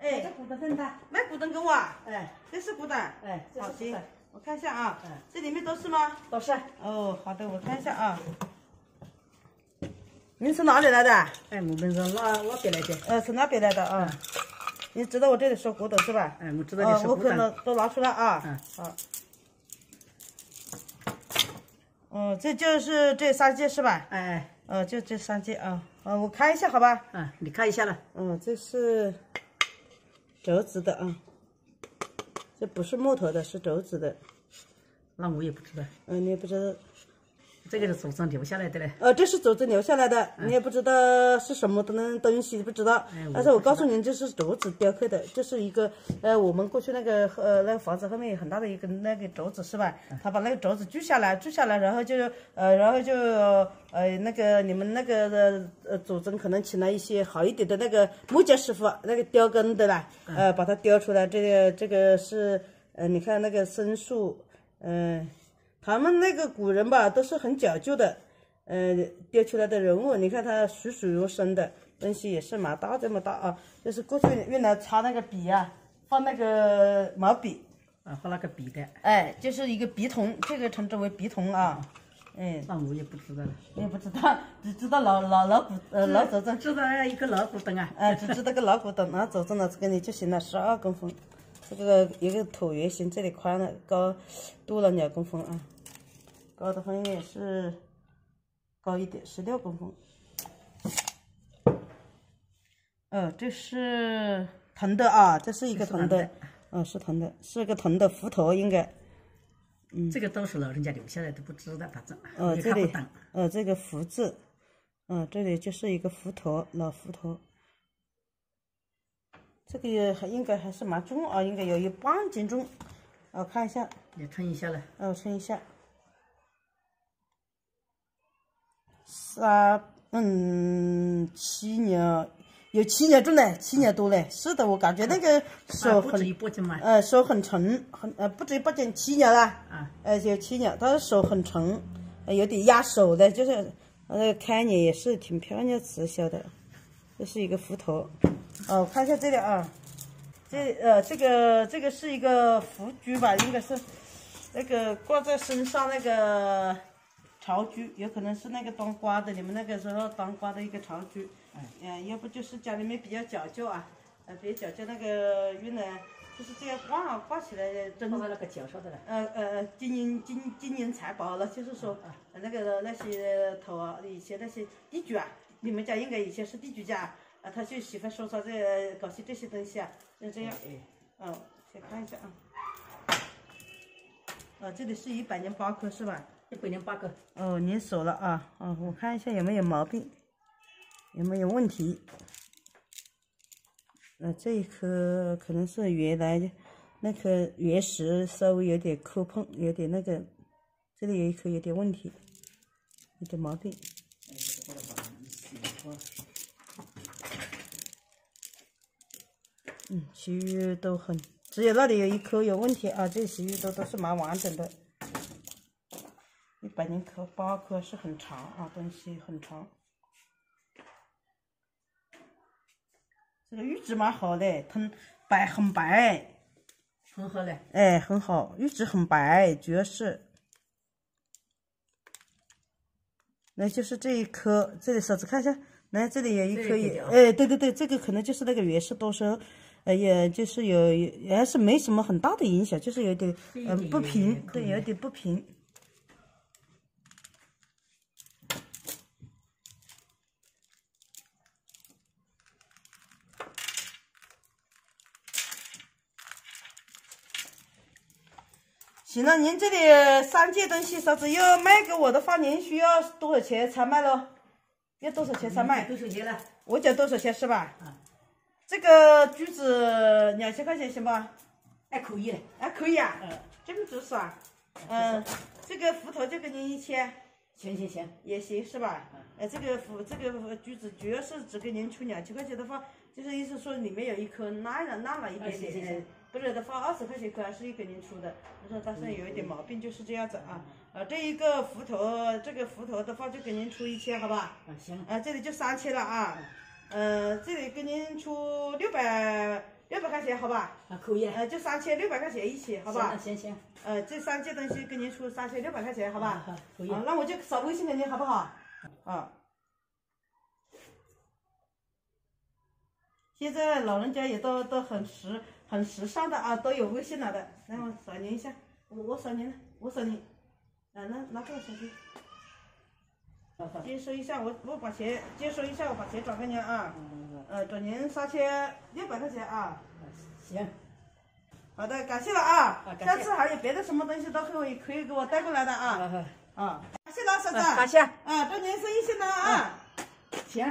哎，这古董灯的，卖古董给我啊？哎，这是古董。哎，好的是古董，，我看一下啊。嗯这里面都是吗？都是。哦，好的，我看一下啊。您从哪里来的？哎，我们是那那边来的。呃，从那边来的啊。你知道我这里收古董是吧？哎，我知道你哦，是古董。我可能都拿出来啊。嗯。好。哦，这就是这三件是吧？哎，呃，就这三件啊。呃，我看一下好吧。嗯，你看一下了。嗯，这是竹子的啊，这不是木头的，是竹子的。那我也不知道，嗯，你也不知道。这个是祖宗留下来的嘞。呃，这是祖宗留下来的，你也不知道是什么的那东西，不知道。哎但是我告诉你，这是竹子雕刻的，这是一个呃，我们过去那个呃那个房子后面有很大的一根那个竹子是吧？他把那个竹子锯下来，锯下来，然后就呃，然后就呃那个你们那个呃呃祖宗可能请了一些好一点的那个木匠师傅，那个雕工的啦，呃，把它雕出来。这个这个是呃，你看那个松树，嗯、他们那个古人吧，都是很讲究的，呃，雕出来的人物，你看它栩栩如生的东西也是蛮大这么大啊。就是过去用来擦那个笔啊，放那个毛笔，啊，放那个笔的，哎，就是一个笔筒，这个称之为笔筒啊。哎，那我也不知道了。我也不知道，只知道老老老古呃老祖宗，知道一个老古董啊。哎，只知道个老古董，老祖宗拿这个你就行了，十二公分，这个一个椭圆形，这里宽了，高多了两公分啊，高的话应该也是高一点，十六公分。呃，这是铜的啊，这是一个铜的，呃，是铜的，是个铜的斧头应该。嗯这个都是老人家留下来都，不知道反正。哦，这里呃，这个福字，嗯、这里就是一个斧头，老斧头。这个也还应该还是蛮重啊，应该有一半斤重。我看一下，你称一下了。呃，我称一下，三嗯七年，有七年重嘞，七年多嘞。是的，我感觉那个啊，手很。呃，手很沉，很呃不止八斤，七年了，啊，呃有七年，但是手很沉，呃有点压手的，就是呃看着也是挺漂亮慈祥的，这是一个斧头，哦，我看一下这里啊，这呃这个这个是一个福珠吧，应该是那个挂在身上那个朝珠，有可能是那个当官的，你们那个时候当官的一个朝珠，嗯、要不就是家里面比较讲究啊，呃比较讲究那个用来就是这样挂挂起来真放在那个脚上的了。呃呃，金银金金银财宝了，就是说，呃那个那些头啊，以前那些地主啊，你们家应该以前是地主家，啊，他就喜欢收藏这搞些这些东西啊，就这样，嗯，先看一下啊，啊，这里是一百零八颗是吧？一百零八颗。哦，您锁了啊，哦，我看一下有没有毛病，有没有问题。啊，这一颗可能是原来的那颗原石稍微有点磕碰，有点那个，这里有一颗有点问题，有点毛病。嗯，其余都很，只有那里有一颗有问题啊，这其余都都是蛮完整的。一百零颗八颗是很长啊，东西很长。这个玉质蛮好的，它白很白，很好嘞。哎，很好，玉质很白，主要是。那就是这一颗，这里手指看一下，来这里有一颗也，哎，对对对，这个可能就是那个原石多生，呃，也就是有，也还是没什么很大的影响，就是有点不平对，有点不平。行了，您这里三件东西，嫂子要卖给我的话，您需要多少钱才卖咯？要多少钱才卖？多少钱了？我讲多少钱是吧？啊这个橘子两千块钱行不？还可以嘞。还，可以啊，嗯，这么多是吧？嗯，这个斧头就给您一千行行行。也行是吧？呃，这个斧这个橘子主要是只给您出两千块钱的话，就是意思说里面有一颗烂了烂了一点点，啊行行行呃不然的话二十块钱可还是给您出的。我说但是有一点毛病就是这样子啊。啊，这一个斧头，这个斧头的话就给您出一千，好吧？啊行。啊，这里就三千了啊。嗯，这里给您出六百六百块钱，好吧？啊，可以。呃，就三千六百块钱一起，好吧？行行。呃，这三件东西给您出三千六百块钱，好吧？好，可以。啊，那我就扫微信给您，好不好？啊。现在老人家也都都很时很时尚的啊，都有微信了的。来，我扫您一下，我我扫您，我扫您。啊，那拿这个手机。接收一下，我我把钱接收一下，我把钱转给您啊。呃，转您三千六百块钱啊。行。好的，感谢了啊。下次还有别的什么东西都可以可以给我带过来的啊。啊，感谢老嫂子。感谢。啊，祝您生意兴隆啊。行。